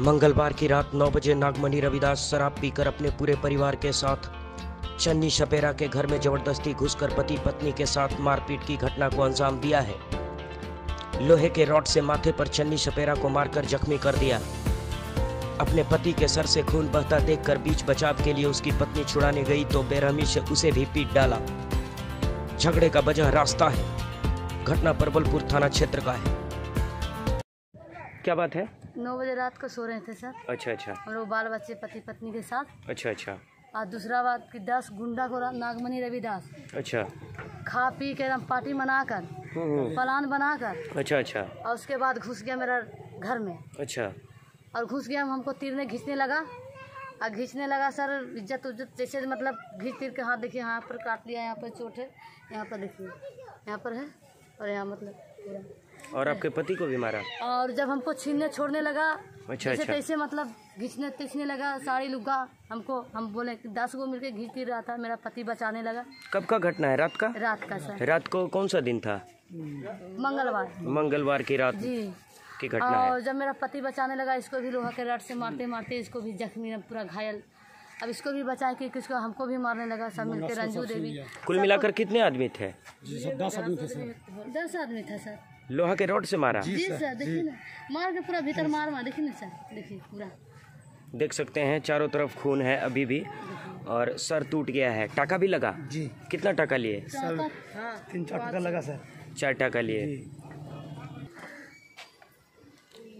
मंगलवार की रात 9 बजे नागमणि रविदास शराब पीकर अपने पूरे परिवार के साथ चन्नी शपेरा के घर में ज़बरदस्ती घुसकर पति पत्नी के साथ मारपीट की घटना को अंजाम दिया है। लोहे के रॉड से माथे पर चन्नी शपेरा को मारकर जख्मी कर दिया। अपने पति के सर से खून बहता देखकर बीच बचाव के लिए उसकी पत्नी छुड़ाने गई तो बेरहमी से उसे भी पीट डाला। झगड़े का वजह रास्ता है। घटना परबलपुर थाना क्षेत्र का है। क्या बात है? नौ बजे रात को सो रहे थे सर। अच्छा अच्छा। हम लोग बाल बच्चे पति पत्नी के साथ। अच्छा अच्छा। और दूसरा बात कि दस गुंडा को नागमणि रविदास। अच्छा। खा पी के एकदम पार्टी बनाकर हम्म, हम्म, प्लान बनाकर अच्छा अच्छा। और उसके बाद घुस गया मेरा घर में। अच्छा। और घुस गया हमको तीरने घींचने लगा। और घींचने लगा सर इज़्ज़त उज्जत जैसे मतलब घींच तीर के हाथ देखिए यहाँ पर काट लिया यहाँ पर चोट है यहाँ पर देखिए यहाँ पर है और यहाँ मतलब। और आपके पति को भी मारा? और जब हमको छीनने छोड़ने लगा अच्छा, जैसे अच्छा। तैसे मतलब घिंचने तिचने लगा साड़ी लुगा हमको हम बोले कि दस गो मिलके घींच ही रहा था मेरा पति बचाने लगा। कब का घटना है? रात का? रात का सर। रात को कौन सा दिन था? मंगलवार। मंगलवार की रात जी। की घटना और जब मेरा पति बचाने लगा इसको भी लोहा के रड से मारते मारते इसको भी जख्मी पूरा घायल। अब इसको भी बचा के किसको हमको भी मारने लगा सब मिलके रंजू देवी। कुल मिलाकर कितने आदमी थे? दस आदमी था सर। लोहा के रोड से मारा। जी सर। देखिए ना मार के पूरा भीतर मार मार देखिए ना सर। देखिए पूरा। देख सकते हैं चारों तरफ़ खून है अभी भी और सर टूट गया है। टाका भी लगा? जी। कितना टाका लिए? सर तीन चार टका लगा सर। चार टाका लिए।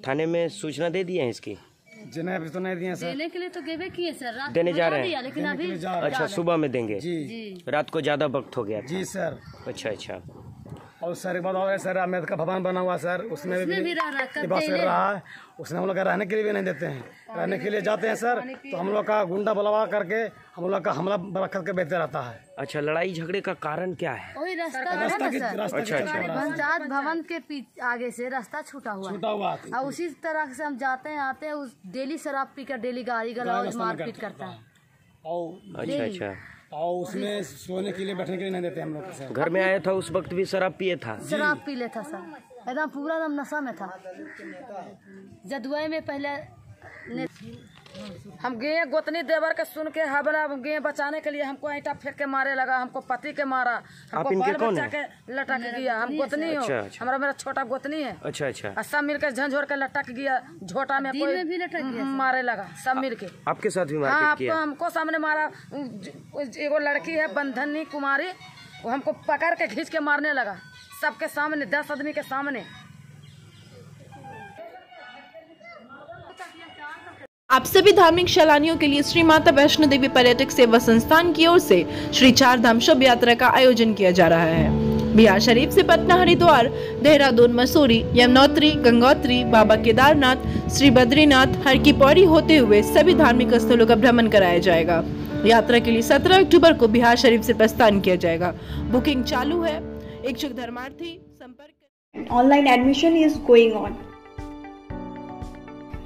थाने में सूचना दे दिए हैं इसकी? अभी तो नहीं दिए सर। देने के लिए तो गेबे किए सर। रात देने जा रहे हैं। लेकिन अभी अच्छा सुबह में देंगे। जी। जी। रात को ज़्यादा वक्त हो गया जी सर। अच्छा अच्छा। और सर एक बात और है सर अमेद का भवन बना हुआ सर उसमें भी भी रह रहा है, निवास कर रहा है। उसमें हम लोग का रहने के लिए भी नहीं देते हैं। रहने के लिए जाते हैं सर। तो हम लोग का गुंडा बुलवा करके हम लोग का हमला बरखत के बेचते रहता है। अच्छा लड़ाई झगड़े का कारण क्या है? वही रास्ता ना अच्छा अच्छा। पंचायत भवन के पीछ- आगे से रास्ता छूटा हुआ है। छूटा हुआ और उसी तरह से हम जाते हैं आते हैं डेली शराब पी कर डेली गाड़ी गला मारपीट करता है। और अच्छा अच्छा। और उसमें सोने के लिए बैठने के लिए नहीं देते हम लोग घर में आया था उस वक्त भी शराब पिए था। शराब पी लेता सर। एकदम पूरा एकदम नशा में था। जदुआई में पहले हम गए गोतनी देवर के सुन के हबला गए बचाने के लिए हमको ईटा फेंक के मारे लगा हमको पति के मारा हमको बाल कौन बच्चा के लटक गया हम गोतनी हो अच्छा, अच्छा। हमारा मेरा छोटा गोतनी है। अच्छा अच्छा। और सब मिलकर झंझोर के लटक गया झोटा में कोई में भी लटक गया मारे लगा सब मिल के आपके साथ भी हाँ आपको हमको सामने मारा एगो लड़की है बंधनी कुमारी वो हमको पकड़ के खींच के मारने लगा सबके सामने दस आदमी के सामने। आप सभी धार्मिक सैलानियों के लिए श्री माता वैष्णो देवी पर्यटक सेवा संस्थान की ओर से श्री चार धाम शव यात्रा का आयोजन किया जा रहा है। बिहार शरीफ से पटना हरिद्वार, देहरादून, मसूरी, यमुनोत्री, गंगोत्री, बाबा केदारनाथ, श्री बद्रीनाथ हर की पौड़ी होते हुए सभी धार्मिक स्थलों का भ्रमण कराया जाएगा। यात्रा के लिए 17 अक्टूबर को बिहार शरीफ से प्रस्थान किया जाएगा। बुकिंग चालू है। इच्छुक धर्मार्थी संपर्क online admission is going on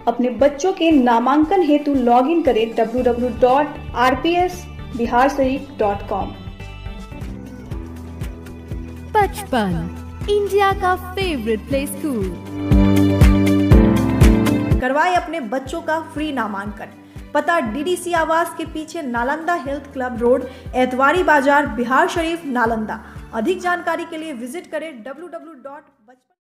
अपने बच्चों के नामांकन हेतु लॉग इन करें www.rpsbiharshariff.com बचपन इंडिया का फेवरेट प्ले स्कूल करवाए अपने बच्चों का फ्री नामांकन। पता डीडीसी आवास के पीछे Nalanda health club road Etwari Bazaar Bihar Sharif Nalanda. अधिक जानकारी के लिए विज़िट करें www.bachpan